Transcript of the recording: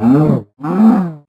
No. No.